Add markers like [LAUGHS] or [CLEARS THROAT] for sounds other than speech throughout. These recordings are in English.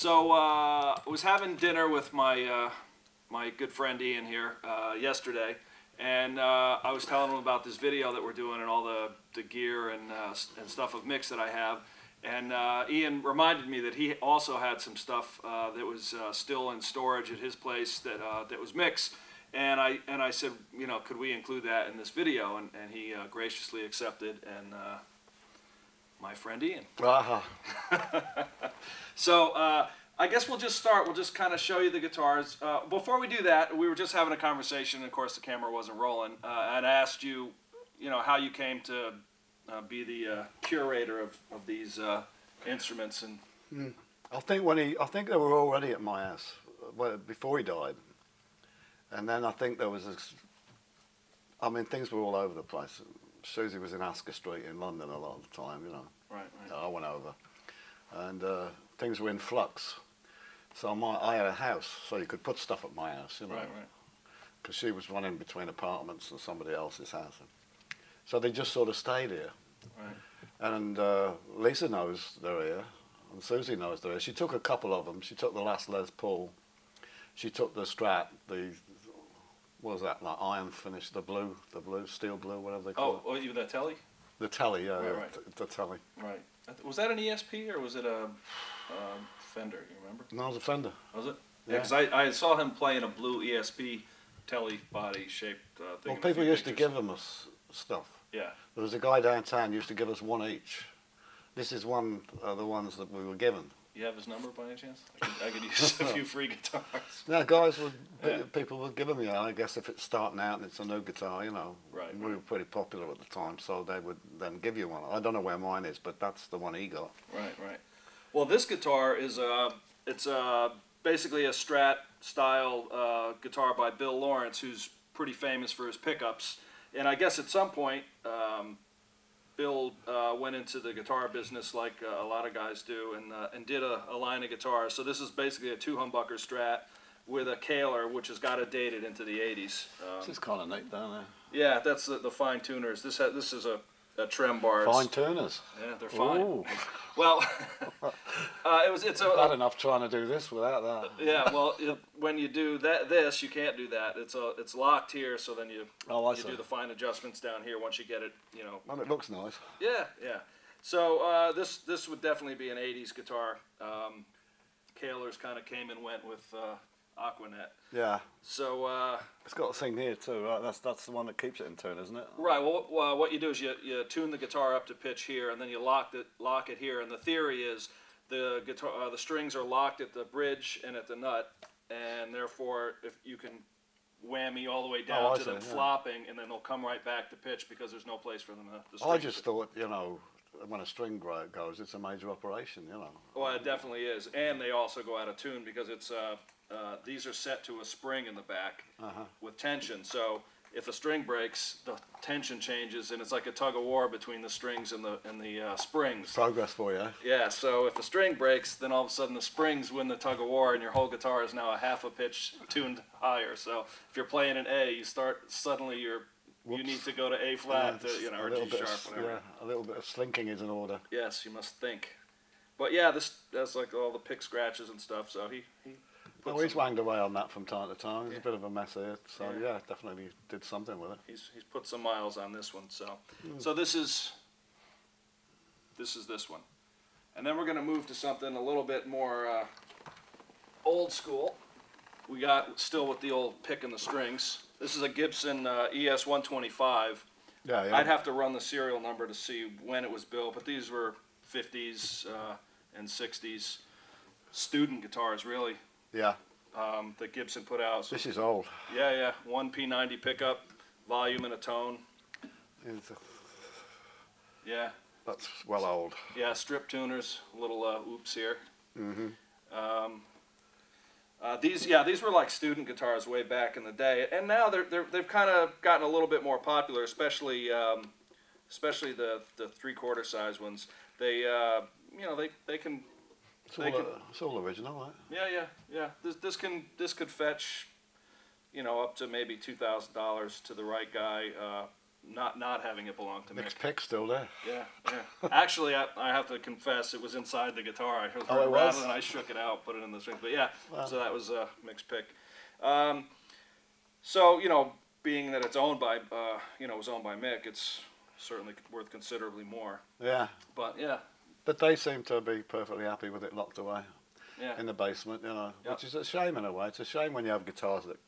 So uh, I was having dinner with my uh, my good friend Ian here uh, yesterday, and uh, I was telling him about this video that we're doing and all the, the gear and uh, and stuff of Mick's that I have. And uh, Ian reminded me that he also had some stuff uh, that was uh, still in storage at his place that uh, that was Mick's. And I and I said, you know, could we include that in this video? And, and he uh, graciously accepted. And uh, my friend Ian. Ah, [LAUGHS] So uh, I guess we'll just start. We'll just kind of show you the guitars. Uh, before we do that, we were just having a conversation. And of course, the camera wasn't rolling, uh, and I asked you, you know, how you came to uh, be the uh, curator of, of these uh, instruments. And I think when he, I think they were already at my house well, before he died, and then I think there was this. I mean, things were all over the place. Susie was in Asker Street in London a lot of the time, you know. right, right, I went over, and uh, things were in flux. So my, I had a house, so you could put stuff at my house, you know. right, right. because she was running between apartments and somebody else's house. So they just sort of stayed here. Right. And uh, Lisa knows they're here, and Susie knows they're here. She took a couple of them. She took the last Les Paul. She took the Strat, the what was that like iron finish, the blue, the blue, steel blue, whatever they call Oh, oh, you the telly? The telly, yeah, Right, yeah, right. the telly. Right. I th- Was that an ESP or was it a um, Fender? You remember? No, it was a Fender. Was it? Yeah. Because I, I saw him playing a blue ESP telly body shaped uh, thing. Well, in a people few used to pictures. give them us stuff. Yeah. There was a guy downtown used to give us one each. This is one of the ones that we were given. You have his number by any chance? I could, I could use a few free guitars. [LAUGHS] No, guys would Yeah. people would give them you. I guess if it's starting out and it's a new guitar, you know, Right, we were pretty popular at the time, so they would then give you one. I don't know where mine is, but that's the one he got. Right, right. Well, this guitar is uh, it's uh, basically a Strat style uh, guitar by Bill Lawrence, who's pretty famous for his pickups. And I guess at some point, um, Bill uh, went into the guitar business like uh, a lot of guys do, and uh, and did a, a line of guitars. So this is basically a two humbucker Strat with a Kahler, which has got it dated into the 80s. Um, This is called a neat, don't they? yeah, that's the, the fine tuners. This ha- this is a, a trem bar. Fine tuners. Yeah, they're fine. Ooh, [LAUGHS] Well, [LAUGHS] uh, it was it's a, bad enough trying to do this without that. [LAUGHS] yeah. Well, if, when you do that, this you can't do that. It's a it's locked here, so then you Oh, you see. do the fine adjustments down here once you get it. You know. And it looks nice. Yeah, yeah. So uh, this this would definitely be an '80s guitar. Um, Kahler's kind of came and went with uh, Aquanet. Yeah, So uh, it's got a thing here too, right? That's that's the one that keeps it in tune, isn't it? right. Well, what- well, what you do is you, you tune the guitar up to pitch here, and then you lock it lock it here. And the theory is the guitar uh, the strings are locked at the bridge and at the nut, and therefore if you can whammy all the way down Oh, to them yeah. flopping, and then they'll come right back to pitch because there's no place for them to. the I just to- thought, you know, when a string goes, it's a major operation, you know. Well, it definitely is, and they also go out of tune because it's uh, uh, these are set to a spring in the back Uh-huh. with tension. So if a string breaks, the tension changes, and it's like a tug of war between the strings and the and the uh, springs. Progress for you. Yeah. So if a string breaks, then all of a sudden the springs win the tug of war, and your whole guitar is now a half a pitch tuned higher. So if you're playing an A, you start suddenly you're you need to go to A flat, to, you know, a or little G of sharp, whatever. Yeah, a little bit of slinking is in order. Yes, you must think. But yeah, this that's like all the pick scratches and stuff. So he he. Put Oh, he's wanged away on that from time to time. He's Yeah. a bit of a mess here, so Yeah. yeah. definitely did something with it. He's he's put some miles on this one. So Hmm. so this is this is this one, and then we're gonna move to something a little bit more uh, old school. We got still with the old pick and the strings. This is a Gibson uh, ES 125. Yeah, yeah. I'd have to run the serial number to see when it was built, but these were 50s uh, and 60s student guitars, really, yeah, um, that Gibson put out. So, this is old. yeah, yeah, one P90 pickup, volume and a tone. It's- Yeah, that's well old. yeah, strip tuners, little uh, oops here. hmm Um, uh, these, yeah, these were like student guitars way back in the day, and now they're, they're they've kind of gotten a little bit more popular, especially um, especially the the three quarter size ones. They, uh, you know, they they can, It's all, They can- it's all original, right? yeah, yeah, yeah. This this can this could fetch, you know, up to maybe two thousand dollars to the right guy. Uh, not not having it belong to Mick. Mick's pick still there. Yeah, yeah. Actually, I, I have to confess, it was inside the guitar. I heard Oh, it was? and I shook it out, put it in the strings. But yeah, Wow. so that was a Mick's pick. Um, so you know, being that it's owned by, uh, you know, it was owned by Mick, it's certainly worth considerably more. Yeah, But yeah, but they seem to be perfectly happy with it locked away yeah, in the basement, you know, Yep. which is a shame in a way. It's a shame when you have guitars that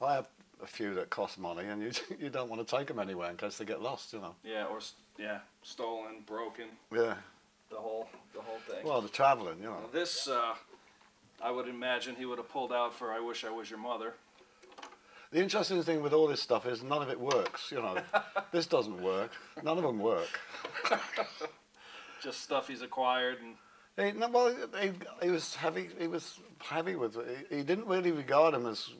I have a few that cost money, and you [LAUGHS] you don't want to take them anywhere in case they get lost, you know. yeah, or yeah, stolen, broken, Yeah. the whole the whole thing. Well, the travelling, you know. Now this, uh, I would imagine he would have pulled out for "I Wish I Was Your Mother." The interesting thing with all this stuff is none of it works. You know, [LAUGHS] this doesn't work. None of them work. [LAUGHS] Just stuff he's acquired and He, no, well, he, he was heavy. He was heavy with. He, he didn't really regard them as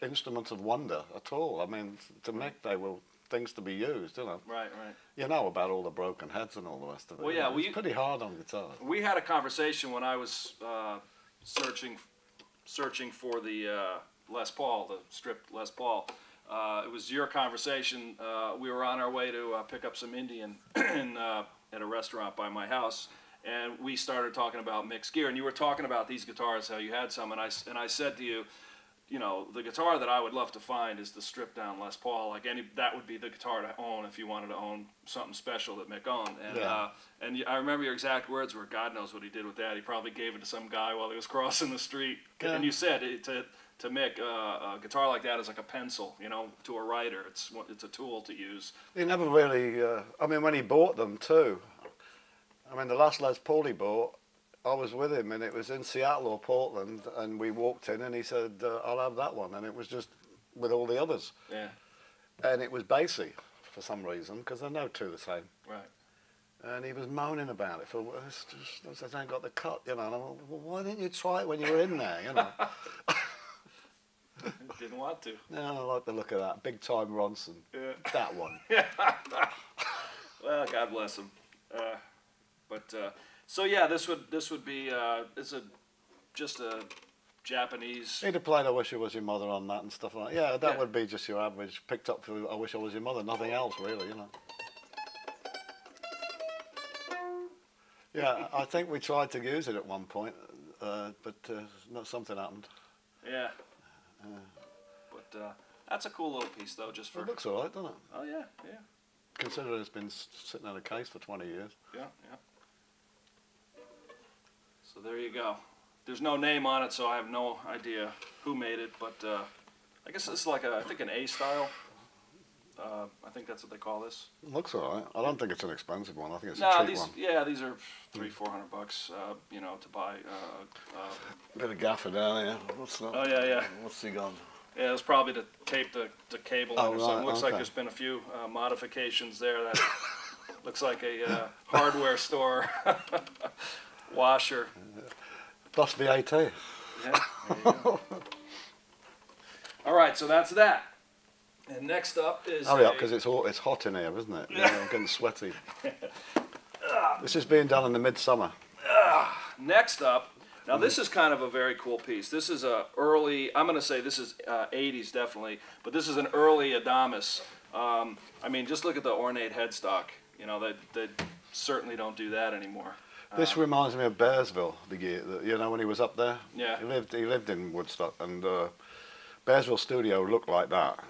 instruments of wonder at all. I mean, to Mick, they were things to be used. You know, right, right. you know about all the broken heads and all the rest of it. Well, you yeah, know, we- pretty hard on guitar. We had a conversation when I was uh, searching searching for the uh, Les Paul, the stripped Les Paul. Uh, it was your conversation. Uh, we were on our way to uh, pick up some Indian [CLEARS THROAT] in, uh, at a restaurant by my house, and we started talking about Mick's gear. And you were talking about these guitars, how you had some, and I and I said to you, you know, the guitar that I would love to find is the stripped down Les Paul. Like any, that would be the guitar to own if you wanted to own something special that Mick owned. And Yeah. uh, and I remember your exact words were, "God knows what he did with that. He probably gave it to some guy while he was [LAUGHS] crossing the street." Yeah. And you said it, to to Mick, uh, a guitar like that is like a pencil. You know, to a writer, it's it's a tool to use. He never really. Uh, I mean, when he bought them too. I mean, the last Les Paul he bought, I was with him, and it was in Seattle or Portland, and we walked in, and he said, uh, "I'll have that one," and it was just with all the others, Yeah, and it was bassy for some reason because they're no two the same. right. And he was moaning about it for it's just, I ain't got the cut, you know. And I'm like, well, why didn't you try it when you were in there, you know? [LAUGHS] Didn't want to. no, I like the look of that big time Ronson, Yeah. that one. [LAUGHS] Well, God bless him. Uh, but uh, so yeah, this would this would be uh, it's a just a Japanese. He'd have played "I Wish I Was Your Mother" on that and stuff like that. Yeah, that Yeah. would be just your average picked up for "I Wish I Was Your Mother," nothing else really, you know. Yeah, I think we tried to use it at one point, uh, but uh, not something happened. Yeah. But uh, that's a cool little piece though, just for. It looks all right, doesn't it? Oh yeah, yeah, Considering it's been s- sitting in a case for 20 years. yeah, yeah. So there you go. There's no name on it, so I have no idea who made it, but uh, I guess it's like a, I think an A style. Uh, I think that's what they call this. It looks all right. I don't think it's an expensive one. I think it's a No, cheap these one. yeah, these are three, four hundred bucks. Uh, you know, to buy. Uh, uh, Bit of gaffer down here. What's that? oh yeah, yeah. What's he got? Yeah, it was probably to tape the, the cable Oh, in or something. right, Looks like okay. there's been a few uh, modifications there. That [LAUGHS] looks like a uh, [LAUGHS] hardware store [LAUGHS] washer. Plus VAT. Yeah, there you go. All right, so that's that. And next up is Hurry up, a- because it's all, it's hot in here, isn't it? Yeah, I'm getting sweaty. this is being done in the midsummer. next up. Now this is kind of a very cool piece. This is a early. I'm going to say this is uh, 80s definitely, but this is an early Adamas. Um, I mean, just look at the ornate headstock. You know, they they certainly don't do that anymore. This reminds me of Bearsville, the year that, you know when he was up there. Yeah. He lived he lived in Woodstock, and uh, Bearsville studio looked like that.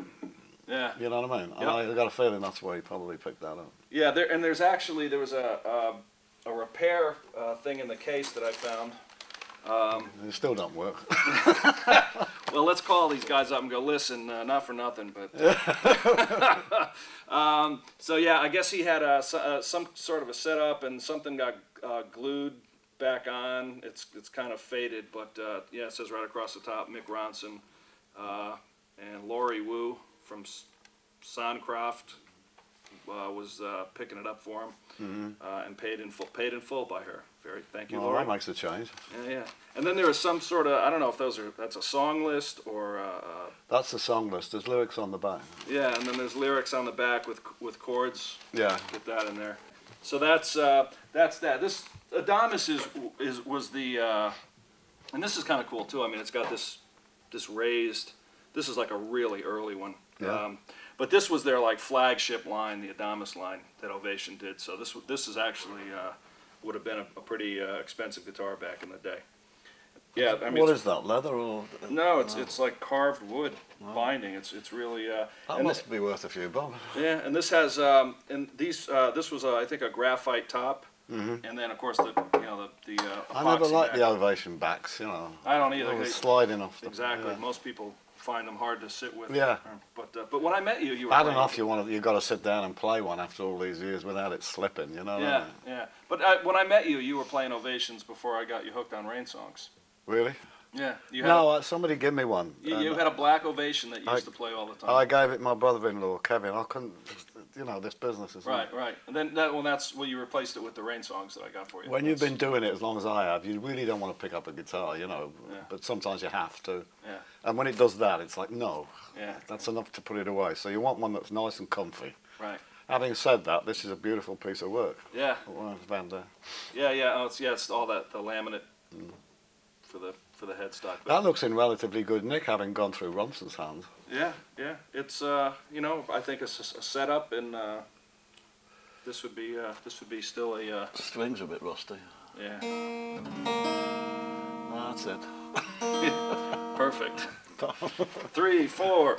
Yeah. You know what I mean? And Yeah. I got a feeling that's why he probably picked that up. Yeah, there and there's actually there was a a, a repair uh, thing in the case that I found. It still don't work. [LAUGHS] Well, let's call these guys up and go. Listen, uh, not for nothing, but. uh, [LAUGHS] um, so yeah, I guess he had a, uh, some sort of a setup, and something got uh, glued back on. It's it's kind of faded, but uh, yeah, it says right across the top, Mick Ronson uh, and Laurie Wu from S- Soncroft uh, was uh, picking it up for him, uh, and paid in full. Paid in full by her. Very thank you, well, that makes a change. Yeah, yeah. And then there was some sort of I don't know if those are that's a song list or uh, uh, That's the song list. There's lyrics on the back. yeah, and then there's lyrics on the back with with chords. Yeah. Get that in there. So that's uh, that's that. This Adamas is is was the uh, and this is kind of cool too. I mean, it's got this this raised. This is like a really early one. Yeah. Um, but this was their like flagship line, the Adamas line that Ovation did. So this w- this is actually uh, would have been a, a pretty uh, expensive guitar back in the day. Yeah, I mean, what it's- is that, leather or? no, it's it's like carved wood binding. It's it's really uh, That and must be worth a few bob. yeah, and this has um, and these uh, this was uh, I think a graphite top, and then of course the you know the the uh, Mm-hmm. I never epoxy liked back. the ovation backs, you know. I don't either. They- sliding off the Exactly. yeah. Most people find them hard to sit with. Yeah. But uh, but when I met you, you were Bad enough you want to, you got to sit down and play one after all these years without it slipping, you know. Yeah, yeah. But I, when I met you, you were playing ovations before I got you hooked on RainSongs. Really? Yeah. You had No, uh, somebody give me one. you, you had a black ovation that you I- used to play all the time. I gave it my brother-in-law, Kevin. I couldn't, you know, this business is. right, right. And then that well, that's well, you replaced it with the RainSongs that I got for you. When you've been doing it as long as I have, you really don't want to pick up a guitar, you know. Yeah. But sometimes you have to. Yeah. And when it does that, it's like, no, Yeah. that's enough to put it away. So you want one that's nice and comfy. Right. Having said that, this is a beautiful piece of work. Yeah. Van Der. Yeah. Yeah. Oh, it's yeah. It's all that the laminate for the for the headstock. That looks in relatively good nick, having gone through Ronson's hands. Yeah, yeah. It's uh, you know, I think it's a setup, and uh, this would be uh, this would be still a uh, Strings a bit rusty. yeah, That's it. [LAUGHS] perfect. [LAUGHS] Three, four, [LAUGHS]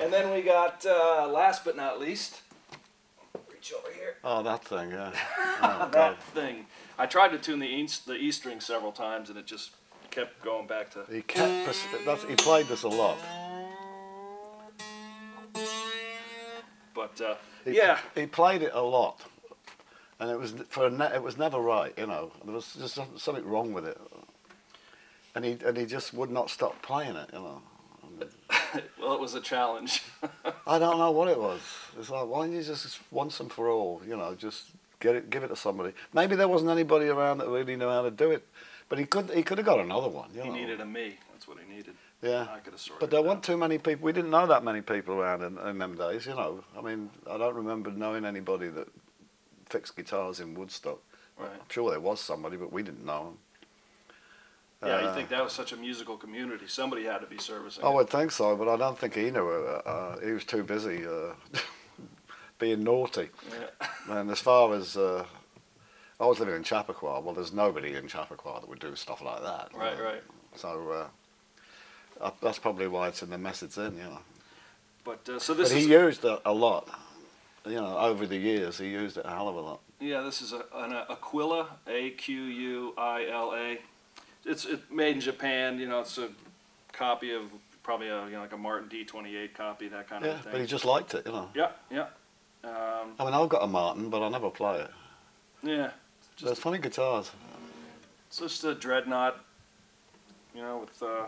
and then we got uh, last but not least. Reach over here. oh, that thing, yeah. [LAUGHS] Oh, God. That thing. I tried to tune the E the E string several times, and it just kept going back to. He kept. pers- That's, he played this a lot. But uh, He, yeah, He played it a lot, and it was for a ne- it was never right. You know, there was just something wrong with it, and he and he just would not stop playing it. You know. [LAUGHS] well, it was a challenge. [LAUGHS] I don't know what it was. It's like why don't you just once and for all, you know, just get it, give it to somebody. Maybe there wasn't anybody around that really knew how to do it, but he could he could have got another one. You he know. needed a me. That's what he needed. Yeah. I could have sorted. But there weren't too many people. We didn't know that many people around in, in them days. You know, I mean, I don't remember knowing anybody that fixed guitars in Woodstock. Right. I'm sure there was somebody, but we didn't know him. Yeah, you Uh, think that was such a musical community? Somebody had to be servicing. I it. would think so, but I don't think he knew. Uh, uh, he was too busy uh, [LAUGHS] being naughty. Yeah. And as far as uh, I was living in Chappaqua, well, there's nobody in Chappaqua that would do stuff like that. you Right, know. right. So uh, that's probably why it's in the message in, you know. But uh, so this but he used it a lot. You know, over the years, he used it a hell of a lot. yeah, this is a, an Aquila, A Q U I L A. It's it, made in Japan. You know, it's a copy of probably a you know like a Martin D twenty eight copy, that kind Yeah, of thing. but he just liked it, you know. Yeah, yeah, um, I mean, I've got a Martin, but I never play it. yeah. There's Just funny guitars. it's just a dreadnought. You know, with uh,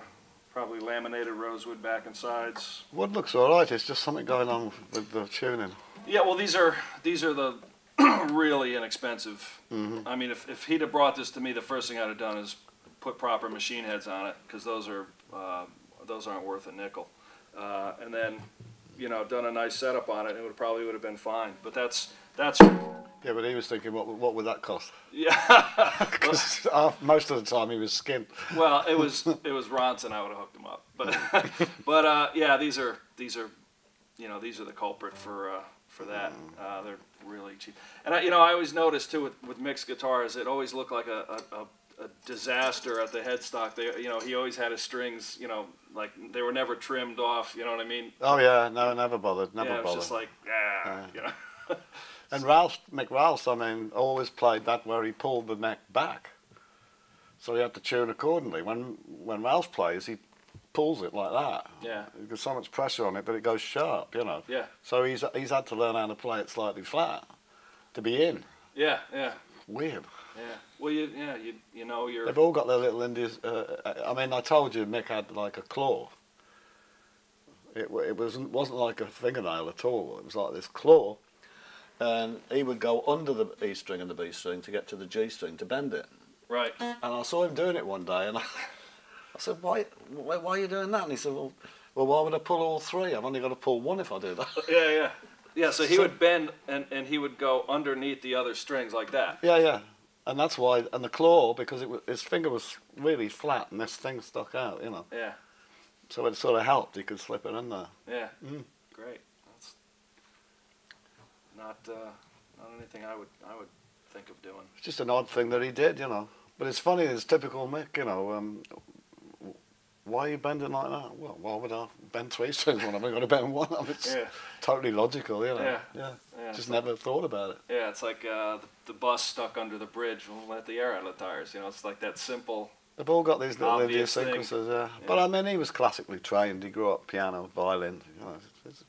probably laminated rosewood back and sides. Wood looks all right. It's just something going on with the tuning. Yeah, well, these are these are the [CLEARS THROAT] really inexpensive. Mhm. I mean, if, if he'd have brought this to me, the first thing I'd have done is put proper machine heads on it because those are uh, those aren't worth a nickel. Uh, and then, you know, done a nice setup on it, it would probably would have been fine. But that's that's Yeah, but he was thinking, what, what would that cost? yeah. [LAUGHS] Because [LAUGHS] [LAUGHS] most of the time he was skint. well, it was it was Ronson. I would have hooked him up. But but uh, yeah, these are these are you know these are the culprit for uh, for that. Uh, they're really cheap. And I, you know I always notice too with, with Mick's guitars, it always looked like a, a, a, a disaster at the headstock. They you know he always had his strings you know like they were never trimmed off. You know what I mean? Oh yeah, no, never bothered, never yeah, it was bothered. just like ah, Yeah. you know. [LAUGHS] And Ralph McRalph, I mean, always played that where he pulled the neck back, so he had to tune accordingly. When when Ralph plays, he pulls it like that. Yeah. There's so much pressure on it, but it goes sharp, you know. Yeah. So he's he's had to learn how to play it slightly flat to be in. Yeah, yeah, Weird. yeah. Well, you yeah you you know you're They've all got their little indies. Uh, I mean, I told you Mick had like a claw. It, it wasn't wasn't like a fingernail at all. It was like this claw, and he would go under the E string and the B string to get to the G string to bend it. right. And I saw him doing it one day, and [LAUGHS] I said, why, why, why are you doing that? And he said, well, well, why would I pull all three? I've only got to pull one if I do that. [LAUGHS] Yeah, yeah. Yeah, so he So- would bend and, and he would go underneath the other strings like that. yeah, yeah. And that's why, and the claw, because it was, his finger was really flat and this thing stuck out, you know. Yeah. So it sort of helped. He could slip it in there. Yeah. Mm. Great. That's not uh, not anything I would I would think of doing. It's just an odd thing that he did, you know. But it's funny. It's typical Mick, you know. Um, why are you bending like that? Well, why would I bend three strings when I'm going to bend one? I [LAUGHS] mean, it's Yeah. totally logical, you know. Yeah. yeah. Yeah, Just it's like- never thought about it. Yeah, it's like uh, the, the bus stuck under the bridge won't let the air out of the tires. You know, it's like that simple. They've all got these little idiosyncrasies, yeah. But Yeah. I mean, he was classically trained. He grew up piano, violin. You know, it's, it's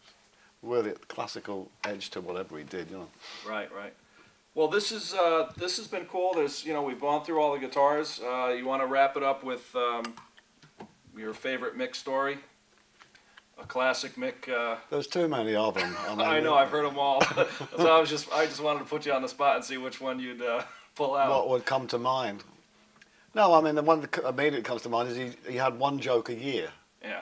really classical edge to whatever he did, you know. Right, right. Well, this is uh, this has been cool. There's you know we've gone through all the guitars. Uh, you want to wrap it up with um, your favorite Mick story, a classic Mick. Uh, There's too many of them. [LAUGHS] I, mean, I know I've heard them all. [LAUGHS] so I was just I just wanted to put you on the spot and see which one you'd uh, pull out. What would come to mind? No, I mean, the one that immediately comes to mind is he, he had one joke a year, yeah,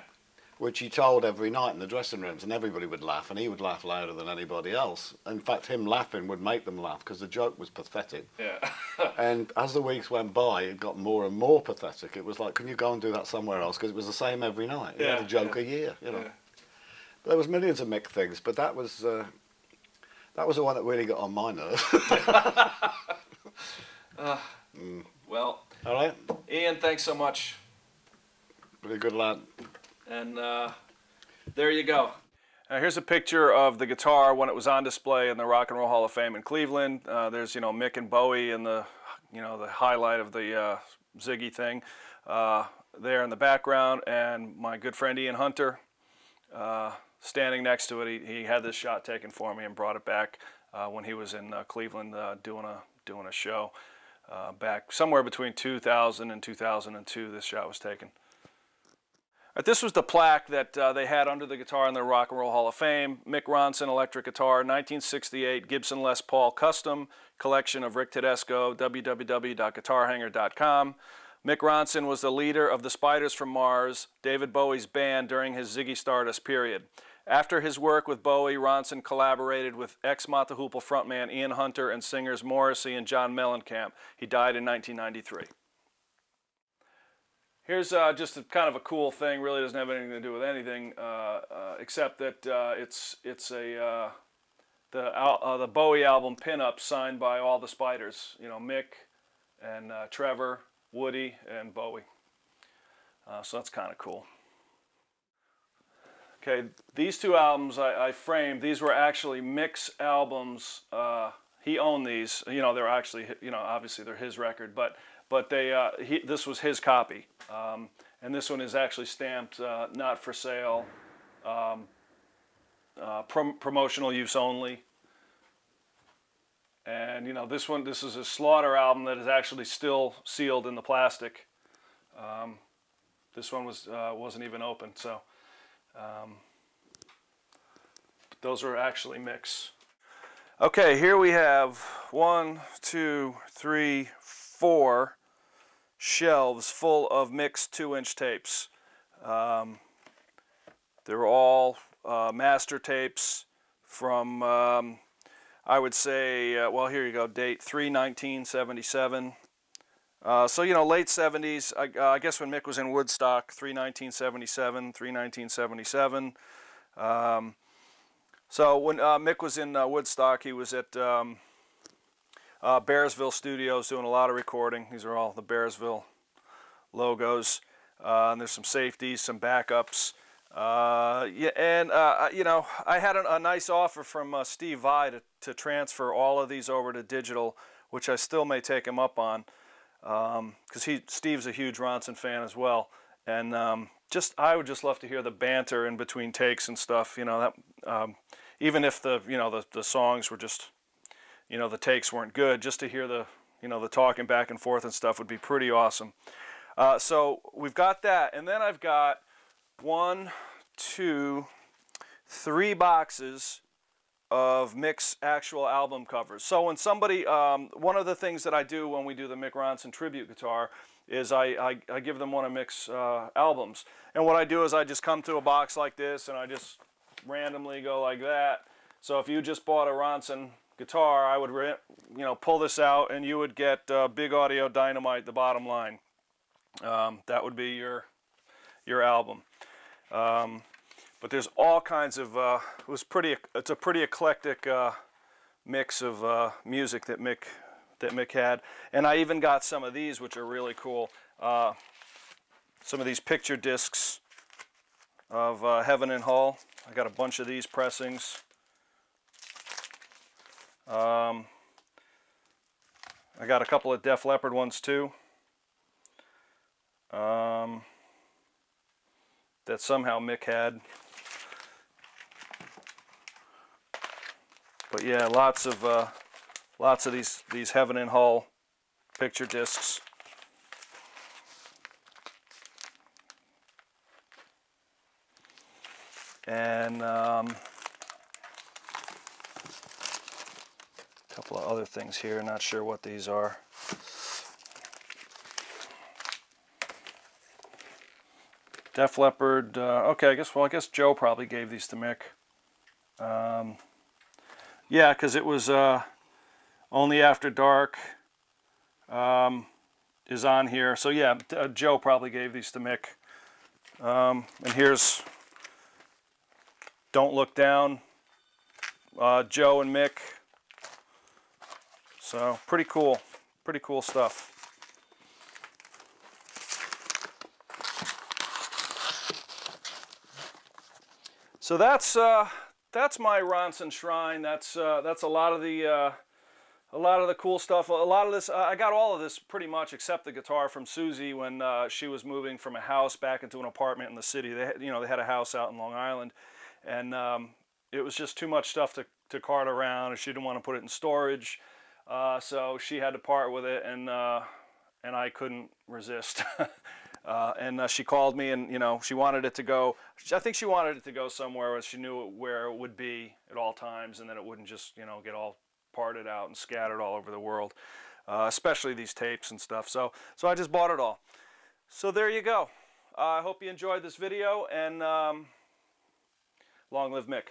which he told every night in the dressing rooms, and everybody would laugh, and he would laugh louder than anybody else. In fact, him laughing would make them laugh because the joke was pathetic. yeah, [LAUGHS] And as the weeks went by, it got more and more pathetic. It was like, can you go and do that somewhere else? Because it was the same every night. He had Yeah, a joke yeah, a year, you know. yeah. There was millions of Mick things, but that was uh, that was the one that really got on my nerves. [LAUGHS] Well, All right, Ian, thanks so much. pretty good lad. And uh, there you go. Uh, here's a picture of the guitar when it was on display in the Rock and Roll Hall of Fame in Cleveland. Uh, there's you know Mick and Bowie and the you know the highlight of the uh, Ziggy thing uh, there in the background, and my good friend Ian Hunter uh, standing next to it. He, he had this shot taken for me and brought it back uh, when he was in Cleveland doing a doing a show uh, back somewhere between 2000 and 2002. This shot was taken. Uh, This was the plaque that uh, they had under the guitar in the Rock and Roll Hall of Fame. Mick Ronson electric guitar, 1968 Gibson Les Paul custom collection of Rick Tedesco, www.guitarhangar.com. Mick Ronson was the leader of the Spiders from Mars, David Bowie's band during his Ziggy Stardust period. After his work with Bowie, Ronson collaborated with ex-Mott Hoople frontman Ian Hunter and singers Morrissey and John Mellencamp. He died in 1993. Here's uh, just a, kind of a cool thing. Really doesn't have anything to do with anything, uh, uh, except that uh, it's it's a the the Bowie album pinup signed by all the Spiders. You know, Mick and Trevor, Woody, and Bowie. So that's kind of cool. Okay, these two albums I, I framed. These were actually Mick's albums. Uh, he owned these. You know, they're actually you know obviously they're his record, but but they uh, he, this was his copy, um, and this one is actually stamped uh, not for sale, um, uh, prom- promotional use only. And you know this one, this is a Slaughter album that is actually still sealed in the plastic. Um, this one was uh, wasn't even open, so um, those are actually Mick's. Okay, here we have one, two, three, four shelves full of Mick's two-inch tapes. Um, they're all uh, master tapes from, um, I would say, uh, well, here you go, date 31977. Uh, so, you know, late 70s, I, uh, I guess when Mick was in Woodstock, 31977, 31977. Um, so when uh, Mick was in uh, Woodstock, he was at um, uh, Bearsville Studios doing a lot of recording. These are all the Bearsville logos. Uh, and there's some safeties, some backups. Uh, yeah, and uh, you know, I had a, a nice offer from uh, Steve Vai to, to transfer all of these over to digital, which I still may take him up on, because he Steve's a huge Ronson fan as well, and um, just I would just love to hear the banter in between takes and stuff. You know that um, even if the you know the, the songs were just you know the takes weren't good, just to hear the you know the talking back and forth and stuff would be pretty awesome. Uh, so we've got that, and then I've got one, two, three boxes of Mick's actual album covers. So when somebody, um, one of the things that I do when we do the Mick Ronson tribute guitar is I, I, I give them one of Mick's uh, albums. And what I do is I just come to a box like this and I just randomly go like that. So if you just bought a Ronson guitar, I would, you know, pull this out and you would get uh, Big Audio Dynamite, the bottom line. Um, that would be your your album. Um, but there's all kinds of. Uh, it was pretty. It's a pretty eclectic uh, mix of uh, music that Mick that Mick had, and I even got some of these, which are really cool. Uh, some of these picture discs of uh, Heaven and Hull. I got a bunch of these pressings. Um, I got a couple of Def Leppard ones too. Um, that somehow Mick had. But yeah, lots of uh, lots of these these Heaven and Hull picture discs. And um, couple of other things here. Not sure what these are. Def Leppard. Uh, okay, I guess. Well, I guess Joe probably gave these to Mick. Um, yeah, because it was uh, only after dark um, is on here. So yeah, uh, Joe probably gave these to Mick. Um, and here's Don't Look Down. Uh, Joe and Mick. So pretty cool, pretty cool stuff. So that's uh, that's my Ronson Shrine. That's uh, that's a lot of the uh, a lot of the cool stuff. A lot of this, I got all of this pretty much except the guitar from Susie when uh, she was moving from a house back into an apartment in the city. They, had, you know, they had a house out in Long Island, and um, it was just too much stuff to to cart around, she didn't want to put it in storage, uh, so she had to part with it, and uh, and I couldn't resist. [LAUGHS] Uh, and uh, she called me, and you know, she wanted it to go. I think she wanted it to go somewhere where she knew where it would be at all times, and then it wouldn't just you know get all parted out and scattered all over the world, uh, especially these tapes and stuff. So, so I just bought it all. So there you go. I hope you enjoyed this video, and um, long live Mick.